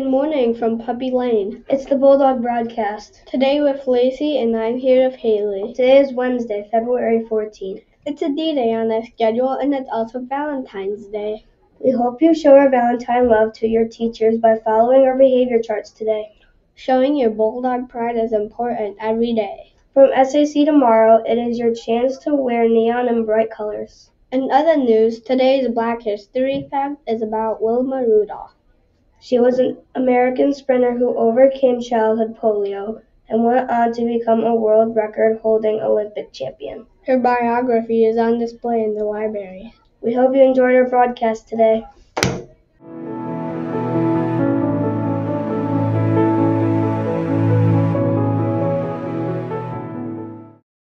morning from Puppy Lane. It's the Bulldog broadcast. Today with Lacey and I'm here with Haley. Today is Wednesday, February 14th. It's a D-Day on our schedule and it's also Valentine's Day. We hope you show our Valentine love to your teachers by following our behavior charts today. Showing your Bulldog pride is important every day. From SAC tomorrow, it is your chance to wear neon and bright colors. In other news, today's Black History fact is about Wilma Rudolph. She was an American sprinter who overcame childhood polio and went on to become a world record holding Olympic champion. Her biography is on display in the library. We hope you enjoyed our broadcast today.